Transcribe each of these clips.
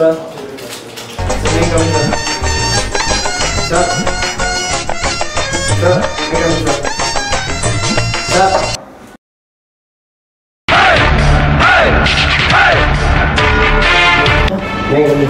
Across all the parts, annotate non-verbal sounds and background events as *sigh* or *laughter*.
Sir?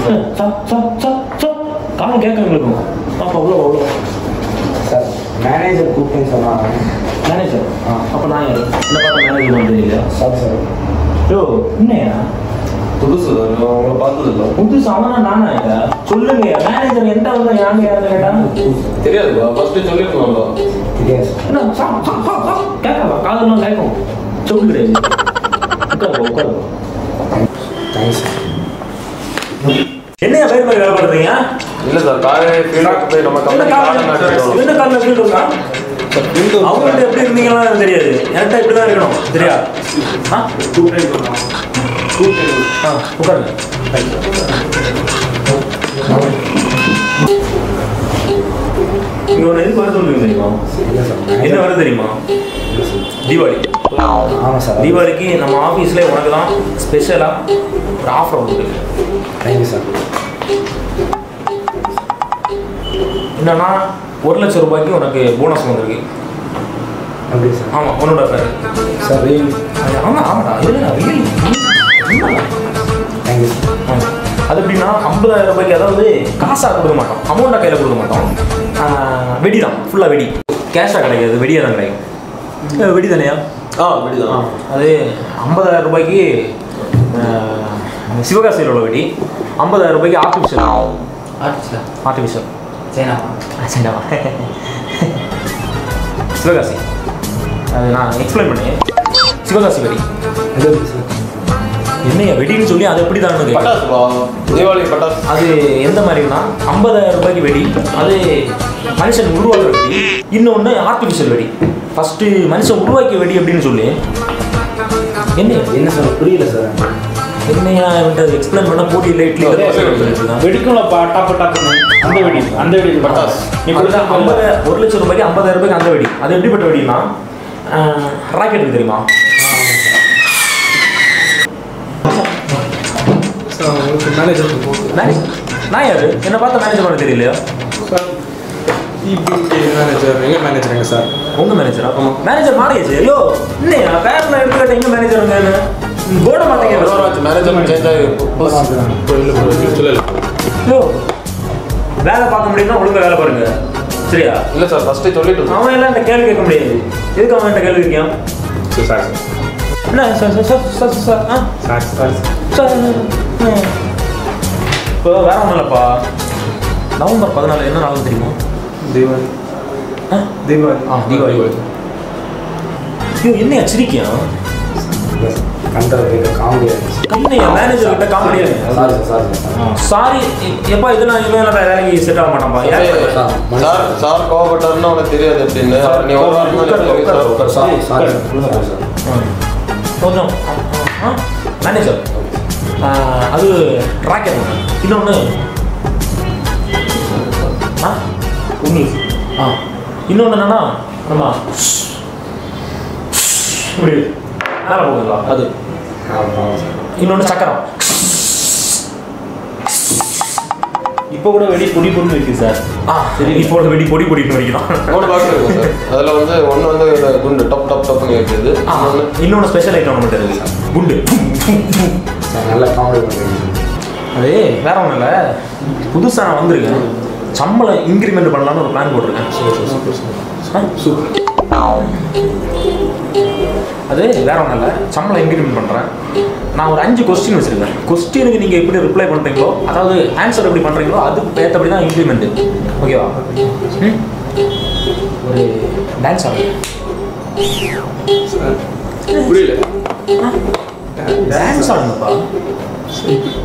Sir sir sir sir காலம் கேட்க எங்களுக்கு அப்போ அவ்வளோ அவ்வளோ சார் மேனேஜர் கூப்பிட்டேன்னு சொன்னாங்க மேனேஜர் ஆ. அப்போ நான் யாரு? என்ன பார்த்தா மேனேஜர் வந்து இல்லையா? சாரி சார் யோ என்னையா புதுசு உங்களை பார்த்தது இல்லை புதுசு அவனா நானா இல்ல சொல்லுங்க மேனேஜர் எந்த வந்து யாங்க யாருன்னு கேட்டா தெரியாதுப்பா ஃபர்ஸ்ட் சொல்லிருக்கோம்ல தெரியாது கேட்கவா காதெல்லாம் கேட்கும் சொல்லு கிடையாது உட்காரு உட்காரு தேங்க்ஸ் என்னையா பேர் மாதிரி வேலை பண்ணுறீங்க இல்ல சார் காலையில ஃபீல்டுக்கு போய் நம்ம கம்பெனி என்ன காரணம் ஃபீல்டு இருக்கா அவங்கள்ட்ட எப்படி இருந்தீங்கன்னா எனக்கு தெரியாது என்கிட்ட இப்படி தான் இருக்கணும் சரியா ஆ? ஆ உட்காருங்க ஒரு எதுக்கு வருது உங்களுக்கு தெரியுமா? என்ன வருது தெரியுமா? தீபாவளி. ஆமாம் சார். தீபாவளிக்கு நம்ம ஆஃபீஸ்ல உனக்கு தான் ஸ்பெஷலாக ஒரு ஆஃபர் உண்டு தேங்க்யூ சார். என்னன்னா ஒரு லட்சம் ரூபாய்க்கு உனக்கு போனஸ் வந்திருக்கு அப்படியே சார்? ஆமாம் உன்னோட பேர். சார் ஆமாம் ஆமாடா இல்லை ரியல் அது எப்படின்னா ஐம்பதாயிரம் ரூபாய்க்கு அதாவது காசாக கொடுக்க மாட்டோம். அமௌண்ட்டாக கையில் கொடுக்க மாட்டோம். வெடி தான் ஃபுல்லாக வெடி. கேஷாக கிடைக்காது. வெடியாக தான் கிடைக்கும். வெடி தானேயா ஆ அப்படிதான் அது ஐம்பதாயிரம் ரூபாய்க்கு சிவகாசியில் உள்ள வெடி. ஐம்பதாயிரம் ரூபாய்க்கு ஆர்டிஃபிஷியல் ஆர்டிஸ்டா ஆர்டிஃபிஷியல் சைனாவா சரிடாவா சிவகாசி. அது நான் எக்ஸ்பிளைன் பண்ணேன். சிவகாசி வெடி. என்னையா வெடின்னு சொல்லி அது எப்படி தான் பட்டாசுப்பா தீபாவளி பட்டாசு. அது எந்த மாதிரினா ஐம்பதாயிரம் ரூபாய்க்கு வெடி அது மனுஷன் உருவாக்குற வெடி இன்னொன்று ஆர்டிஃபிஷியல் வெடி. ஃபஸ்ட்டு மனுஷன் உருவாக்கிய வெடி அப்படின்னு சொல்லி. என்ன? என்ன சார்? புரியல சார். என்னையா இவன்ட்டு எக்ஸ்பிளைன் பண்ண போட்டி இல்லை இட்லி. வெடிக்கும்லப்பா டாப்பு டாப்புன்னு அந்த வெடி அந்த வெடி. பட்டாசு. அதுதான் கொடுத்தா ஐம்பது ஒரு லட்சம் ரூபாய்க்கு ஐம்பதாயிரம் ரூபாய்க்கு அந்த வெடி. அது எப்படிப்பட்ட வெடினா ராக்கெட் தெரியுமா சார் உங்களுக்கு மேனேஜர் மேனேஜர் நான் யாரு என்ன பார்த்த மேனேஜர் பண்ண தெரியலையா சார் மேனேஜர் எங்க மேனேஜருங்க சார் உங்க மேனேஜரா மேனேஜர் மாறியாச்சு ஐயோ இல்லையா பேர் நான் எடுத்துக்கிட்ட எங்க மேனேஜர் போட மாட்டேங்க மேனேஜர் சேஞ்ச் ஆகி புதுசு சொல்லல ஐயோ வேலை பார்க்க முடியும்னா ஒழுங்கா வேலை பாருங்க சரியா இல்ல சார் ஃபர்ஸ்ட் சொல்லிட்டு இருக்கோம். அவன் எல்லாம் இந்த கேள்வி கேட்க முடியாது எதுக்கு அவன் என்கிட்ட கேள்வி கேட்கான் சார் சார் என்ன sir sir sir sir sir ஆ சார் சார் சார் ம். இப்போ வேற ஒன்றும் இல்லைப்பா. நவம்பர் பதினாலு என்ன நாள் தெரியுமா? தீபாவளி. ஆ? தீபாவளி. ஆ தீபாவளி. ஐயோ என்னையா சிரிக்கியா? சாரி எப்பா இதெல்லாம் இவன் எல்லாம் வேலைக்கு செட் ஆக மாட்டான்பா? சார், சார் கோவப்பட்டாருன்னு உனக்கு தெரியாது எப்படின்னு அவர் நீ கொஞ்சம் மேனேஜர் அது ராக்கெட் இன்னொன்று ஆ உண்ணி. ஆ இன்னொன்று என்னன்னா நம்ம இப்படி மேலே போகுதுங்களா அது. இன்னொன்று சக்கரம். இப்போ கூட வெடி பொடி பொண்ணு இருக்கு சார். ஆ சரி. இப்போ உள்ள வெடி பொடி பொடின்னு வைக்கலாம் மூணு இருக்கும் சார். அதுல வந்து ஒண்ணு வந்து குண்டு டப் டப் டப்னு இருக்குது. இன்னொன்று ஸ்பெஷல் ஐட்டம் நம்மகிட்ட இருக்கு. குண்டு. சார் நல்லா காமெடி பண்ணுறீங்க அது வேற ஒன்றும் இல்லை. புதுசாக நான் வந்திருக்கேன். சம்பளம் இன்க்ரிமெண்ட் பண்ணலாம்னு ஒரு பிளான் போட்டிருக்கேன். ஆ? அது வேற ஒன்றும் இல்லை. சம்பளம் இன்க்ரிமெண்ட் பண்ணுறேன் நான் ஒரு அஞ்சு கொஸ்டின் வச்சுருக்கேன். கொஸ்டினுக்கு நீங்கள் எப்படி ரிப்ளை பண்ணுறீங்களோ அதாவது ஆன்சர் எப்படி பண்ணுறீங்களோ அதுக்கு ஏற்றபடி தான் இன்க்ரிமெண்ட் ஓகேவா ம்? ஒரு டான்ஸ் ஆடுங்க புரியல. டான்ஸ் ஆடுங்கப்பா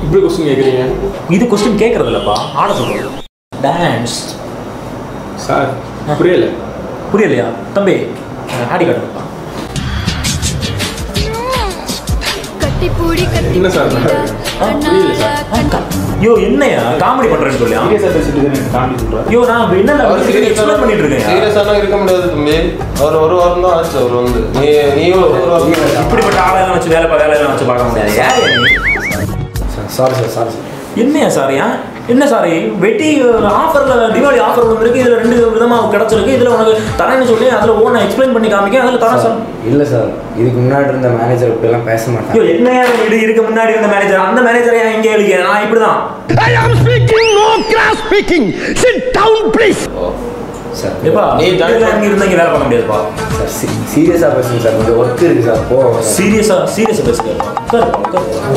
இப்படி கொஸ்டின் கேட்குறீங்க இது கொஸ்டின் கேட்கறது இல்லைப்பா ஆட சொல்கிறேன் டான்ஸ் சார் புரியல. புரியலையா? தம்பி ஆடி காட்டுங்கப்பா கட்டி பூடி கட்டி என்ன சார்? புரியல சார். ஐயோ என்னையா? காமெடி பண்றேன்னு சொல்லி அங்கே சார் பேசிட்டு காமெடி சொல்கிறேன் ஐயோ நான் என்ன எக்ஸ்பிளைன் பண்ணிட்டு இருக்கேன்? சீரியஸான இருக்க முடியாது தம்பி அவர் ஒரு வாரம் தான் ஆச்சு அவர் வந்து. நீ நீயும் ஒரு வாரம் இப்படிப்பட்ட ஆளெல்லாம் வச்சு வேலை பா- வேலையெல்லாம் வச்சு பார்க்க முடியாது. யார் sir sorry sir sorry sir. என்னையா சார் ஏன் என்ன சார் வெட்டி ஆஃபர்ல தீபாவளி ஆஃபர் வந்திருக்கு இதுல ரெண்டு விதமா கிடைச்சிருக்கு. இதுல உனக்கு தரேன்னு சொல்லி அதுல ஓன எக்ஸ்பிளைன் பண்ணி காமிக்க அதுல தரேன் சார் இல்லை சார் இதுக்கு முன்னாடி இருந்த மேனேஜர் இப்படிலாம் பேச ஐயோ மாட்டாங்க என்னையா வீடு இருக்க முன்னாடி இருந்த மேனேஜர் அந்த மேனேஜர் ஏன் இங்கே எழுதிக்க நான் இப்படிதான். I am speaking, no class speaking. Sit down, please. Sir எப்பா நீ நீ join இங்க இருந்தா இங்க வேலை பார்க்க முடியாதுப்பா சார் சீரியஸாக பேசுங்க சார் கொஞ்சம் ஒர்க் இருக்குது சார் போ சீரியஸா சீரியஸா பேசுங்க.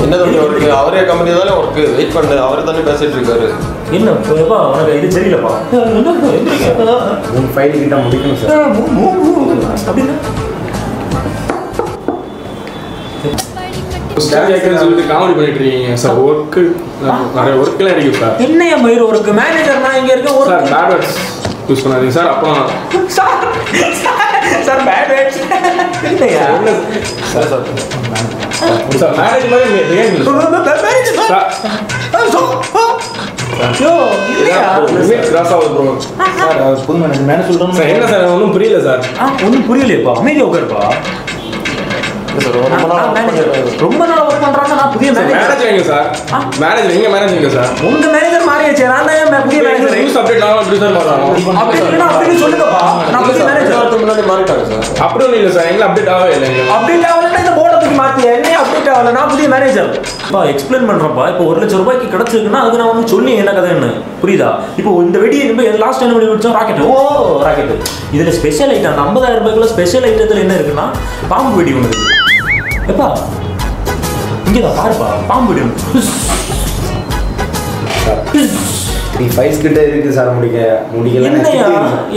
என்ன தம்பி ஒர்க்கு அவரே கம்பெனி தானே ஒர்க்கு வெயிட் பண்ணு அவர் தானே பேசிட்டு இருக்காரு என்ன எப்பா உனக்கு இது என்ன, எந்திரிங்க. மூணு ஃபைல் கிட்ட முடிக்கணும் சார். அப்படின்னா காமெடி பண்ணிட்டு இருக்கீங்க சார் ஒர்க்கு நிறைய ஒர்க்கெல்லாம் இருக்கு சார் என்னையா மயிர் ஒருக்கு மேனேஜர் நான் இங்க இருக்கேன் ஒரு சார் யூஸ் பண்ணாதீங்க சார் அப்புறம் சார் சார் பேட் வேட்ஸ் என்ன சார் சார் சார் மேரேஜ் மாதிரி ஏன் இல்லை சார் இல்லையா ப்ரோ சார் என்ன சார் ஒன்றும் புரியல சார் ஒன்றும் புரியலையப்பா அமைதியா உட்காருப்பா ரொம்ப நாள் ஒர்க் பண்றாங்க நான் புதிய மேனேஜர் எங்க சார்? மேனேஜர் எங்க மேனேஜர் எங்க சார்? உங்க மேனேஜர் மாறியாச்சு. நான் தான் புதிய மேனேஜர் நியூஸ் அப்டேட் ஆகும் எப்படி சார் மாறும் அப்படி அப்படி சொல்லுங்கப்பா. நான் புதிய மேனேஜர் வாரத்துக்கு முன்னாடி மாறிட்டாங்க சார். அப்படி இல்லை சார். எங்களை அப்டேட் ஆகவே இல்லை அப்டேட் ஆகலன்னா இந்த போர்டை தூக்கி என்ன அப்டேட் ஆகல. நான் புதிய மேனேஜர் பா எக்ஸ்பிளைன் பண்றப்பா இப்போ ஒரு லட்சம் ரூபாய்க்கு கிடைச்சிருக்குன்னா அதுக்கு நான் வந்து சொல்லி என்ன கதைன்னு புரியுதா? இப்போ இந்த வெடி லாஸ்ட் என்ன வெடி ராக்கெட் ஓ ராக்கெட் இதுல ஸ்பெஷல் ஐட்டம் ஐம்பதாயிரம் ரூபாய்க்குள்ள ஸ்பெஷல் ஐட்டத்துல என்ன இருக்குன்னா? பாம்பு வெடி ஒன்று இருக்கு. எப்பா? இங்கதான் பாருப்பா பாம்பு த்ரீ ஃபைல்ஸ் கிட்ட இருக்கு சார் முடிக்க என்னையா?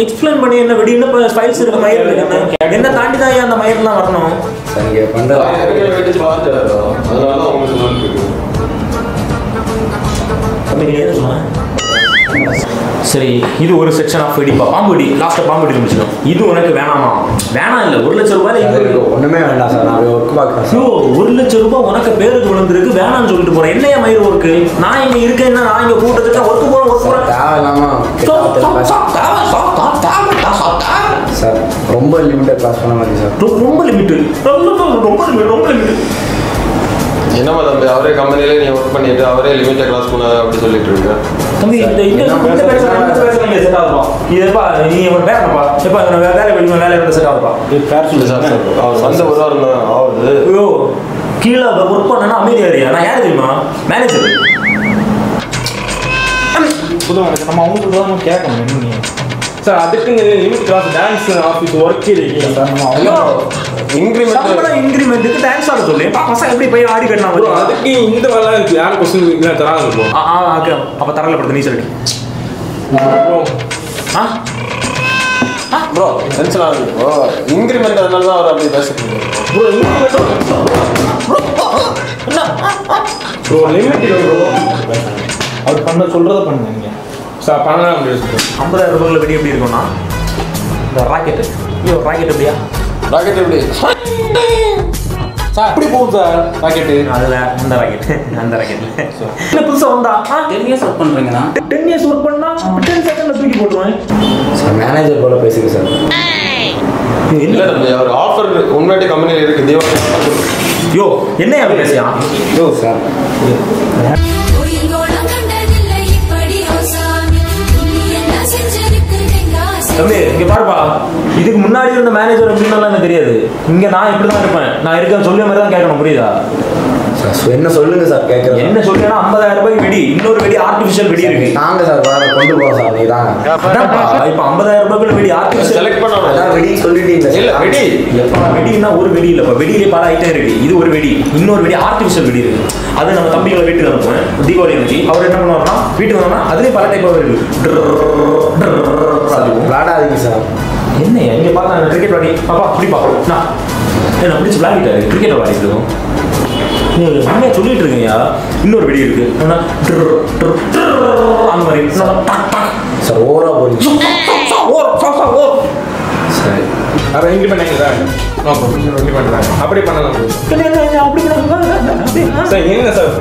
எக்ஸ்பிளைன் பண்ணி என்ன வெடி என்ன ஃபைல்ஸ் இருக்கு மயிர் இருக்கு என்ன? தாண்டி தான் அந்த மயிர்லாம் வரணும்? சார் வெடிச்சு பார்த்தாரு அதனால தான் உங்களுக்கு என்ன? சரி இது ஒரு செக்ஷன் ஆஃப் வெடிப்பா பாம்பு வெடி லாஸ்ட்டாக பாம்பு வெடி முடிச்சிடும் இது உனக்கு வேணாமா? வேணாம் இல்லை ஒரு எங்க இருக்கு ஒன்றுமே வேண்டாம் சார் நான் ஒர்க் பார்க்குறேன் ஒரு லட்சம் ரூபாய் உனக்கு பேருக்கு விழுந்திருக்கு வேணாம்னு சொல்லிட்டு போறேன். என்னையா மயிர் ஒர்க்கு நான் இங்க இருக்கேன்னா நான் இங்க கூட்டத்துக்கு ஒர்க்கு போறேன் ஒர்க் போறேன். தேவையில்லாமல் சார் ரொம்ப லிமிட்டை கிராஸ் பண்ண மாதிரி சார். ரொம்ப லிமிட் ரொம்ப ரொம்ப லிமிட் ரொம்ப லிமிட் என்னம்மா தம்பி அவரே கம்பெனிலே நீ ஒர்க் பண்ணிட்டு அவரே லிமிட்டை கிராஸ் பண்ண அப்படி சொல்லிட்டு இருக்க தம்பி இந்த இந்த இந்த இங்க செட் ஆகுதுப்பா. இதுப்பா நீ ஒரு வேறப்பா எப்பா இவனை வே- வேலை வெளியே வேலை வந்து செட் ஆகுதுப்பா. பேர் இல்ல சார் அவர் வந்த ஒரு வாரம் தான். ஆகுது ஐயோ கீழே ஒர்க் பண்ணனா அமைதியா இருக்கியா நான் யார் தெரியுமா? மேனேஜர் புது நம்ம அவங்க சொல்கிறத நம்ம கேட்கணும். என்ன நீ? சார் அதுக்கு limit cross dance office work இருக்கு சார் நம்ம ஐயோ அவங்க இன்க்ரிமெண்ட் சம்பளம் இன்க்ரிமெண்ட்டுக்கு டான்ஸ் ஆட சொல்லு. பசங்க எப்படி போய் ஆடி கட்டினா ப்ரோ அதுக்கு இந்த வேலை இருக்கு. யார் கொஸ்டின் இல்லை தராங்க ப்ரோ ஆ ஓகே அப்போ தரல படுத்து நீ சொல்லி. ப்ரோ ஆ? ப்ரோ டென்ஷன் ஆகுது ப்ரோ இன்க்ரிமெண்ட் அதனால தான் அவர் அப்படி பேசிட்டு இருக்காரு. என்ன? ப்ரோ லிமிட் ப்ரோ அவர் பண்ண சொல்கிறத பண்ணுங்க நீங்கள் சார் ப்ரோ ஐம்பதாயிரம் ரூபாயில் வெடி எப்படி இருக்கும்னா? இந்த ராக்கெட்டு ஐயோ ராக்கெட் எப்படியா? ராக்கெட் எப்படி? சார் அப்படி போகும் சார் ராக்கெட்டு அதில் அந்த ராக்கெட் அந்த ராக்கெட் என்ன புதுசாக வந்தா? ஆ? டென் இயர்ஸ் ஒர்க் பண்ணுறீங்கண்ணா டென் இயர்ஸ் ஒர்க் பண்ணா டென் செகண்ட்ல தூக்கி போட்டுருவேன். சார் மேனேஜர் போல பேசுங்க சார். இல்ல தம்பி அவர் ஆஃபர் உண்மையாட்டி கம்பெனியில் இருக்கு தீபாவளி யோ என்ன பேசியா யோ சார். தம்பி இங்க பாருப்பா இதுக்கு முன்னாடி இருந்த மேனேஜர் எப்படின்னாலும் எனக்கு தெரியாது. இங்க நான் இப்படி தான் இருப்பேன். நான் இருக்கேன் சொல்லிய மாதிரி தான் கேட்கணும் புரியுதா? என்ன சொல்லுங்க சார் கேட்குறேன் என்ன சொல்றேன்னா ஐம்பதாயிரம் ரூபாய் வெடி இன்னொரு வெடி ஆர்டிஃபிஷியல் வெடி இருக்கு. தாங்க சார் வேற கொண்டு போகிறோம் சார் நீ தாங்க. இப்ப ஐம்பதாயிரம் ரூபாய்க்குள்ள வெடி ஆர்டிஃபிஷியல் செலக்ட் பண்ணணும். அதான் வெடி சொல்லிட்டீங்க இல்ல வெடி. எப்பா வெடினா ஒரு வெடி இல்லப்பா. வெடியிலே பல ஐட்டம் இருக்கு. இது ஒரு வெடி இன்னொரு வெடி ஆர்டிஃபிஷியல் வெடி இருக்கு. அது நம்ம தம்பிகளை வீட்டுக்கு அனுப்புவேன். தீபாவளி அன்னைக்கு அவர் என்ன பண்ணுவாருன்னா வீட்டுக்கு வந்தோம்னா அதுலயும் பல டைப் இருக்கு. விளாடாதீங்க சார் என்ன இங்க பார்த்தா கிரிக்கெட் விளாடி பாப்பா இப்படி பாப்பா நான் என்ன பிடிச்சி விளையாடிட்டாரு கிரிக்கெட் விளையாடிட்டு இருக்கோம். உண்மையா சொல்லிட்டு இருக்கீங்க இன்னொரு வெடி இருக்கு. அந்த மாதிரி. சார் ஓவரா போறீங்க. சரி அதை இம்ப்ளிமெண்ட் இம்ப்ளிமெண்ட் அப்படி பண்ணலாம். அப்படி பண்ணாங்க? சார் என்ன சார்?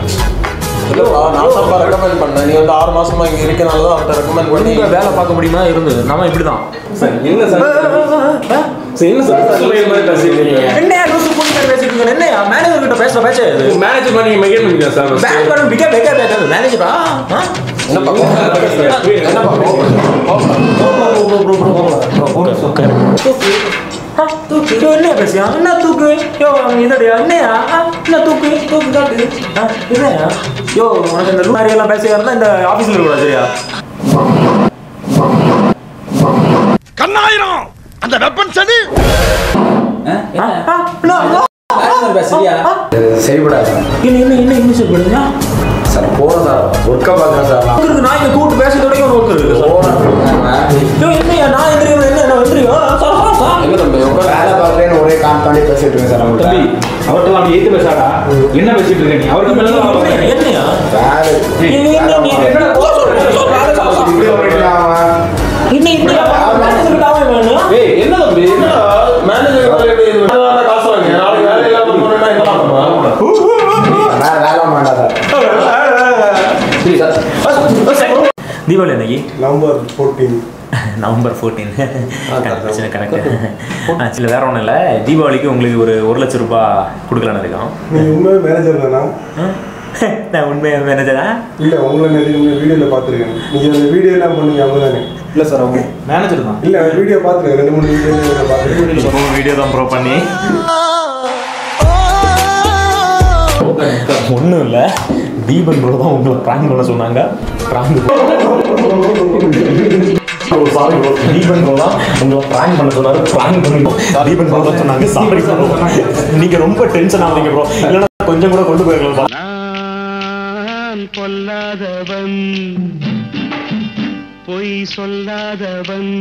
நான் தான் ரெக்கமெண்ட் பண்ணேன். நீ வந்து ஆறு மாசமா இங்க இருக்கனால தான் அவர்கிட்ட ரெக்கமெண்ட் பண்ணி வேலை பார்க்க முடியுமா? இருந்தது நம்ம இப்படிதான். சார் என்ன சார்? சார் என்ன சார் என்ன லூசு பொண்ணு பேசிட்டு இருக்கீங்க? என்னையா? மேனேஜர் கிட்ட பேச சார் பேச்சு மேனேஜர் நீங்க மெயின்டைன் பண்ணிக்கலாம் சார். பேங்க் பண்ண பிகே பிகே பிகே மேனேஜரா என்னப்பா என்னப்பா தூக்கு என்ன பேசியா என்ன தூக்கு யோ இதடியா என்னையா ஆ, என்ன தூக்கு தூக்கு காட்டு என்னையா யோ உனக்கு இந்த மாதிரி எல்லாம் பேசி இருந்தா இந்த ஆபீஸ்ல இருக்க கூடாது சரியா கண்ணாயிரம் அந்த வெப்பன் சார் என்ன என்ன என்ன என்ன சார் பண்ணுங்க சார் போகிறேன் சார் ஒர்க்கை பார்க்குறேன் சார் நான் இருக்கு நான் இங்க கூட்டு பேசுறது வரைக்கும் ஒரு ஒர்க் இருக்கு சார் போகிறேன் யோ என்னையா நான் எந்திரிக்கிறேன் என்ன என்ன சார் சார் என்ன தம்பி உட்கார் வேலை பார்க்குறேன்னு ஒரே காண்டாண்டி பேசிட்டு இருக்கேன் சார் தம்பி அவர்கிட்ட பேசாடா என்ன பேசிட்டு நீ? அவருக்கு மேல என்னையா, வேலை. என்ன தம்பி? மேனேஜர் காசு வாங்க நாளைக்கு வேலை இல்லாம என்ன தீபாவளி அன்னைக்கு? நவம்பர் ஃபோர்டீன் நவம்பர் ஃபோர்டீன் பிரச்சனை கணக்கு *laughs* ஆக்சுவலி வேற ஒன்றும் இல்லை. தீபாவளிக்கு உங்களுக்கு ஒரு ஒரு லட்சம் ரூபாய் கொடுக்கலான்னு இருக்கோம். நீங்கள் உண்மையாக மேனேஜர் தானா? *laughs* நான் உண்மையாக மேனேஜரா இல்லை உங்களை நிறைய வீடியோவில் பார்த்துருக்கேன். நீங்கள் அந்த வீடியோலாம் பண்ணீங்க அவங்க தானே இல்லை சார் அவங்க மேனேஜர் தான். இல்லை வீடியோ பார்த்துருக்கேன். ரெண்டு மூணு வீடியோ பார்த்துருக்கேன். வீடியோ தான் ப்ரோ பண்ணி. ஒன்றும் இல்லை. தீபன் ப்ரோ தான் உங்களை ப்ராங்க் பண்ண சொன்னாங்க. ப்ராங்க் *laughs* சாரி ப்ரோ ப்ரோ தான் உங்களை ப்ராங்க் பண்ண சொன்னாரு. ப்ராங்க் பண்ணி ப்ரோ தான் சொன்னாங்க. சாரி ப்ரோ நீங்கள் ரொம்ப டென்ஷன் ஆகுறீங்க ப்ரோ இல்லைன்னா கொஞ்சம் கூட கொண்டு போயிருக்கலாம் பொல்லாதவன். பொய் சொல்லாதவன்.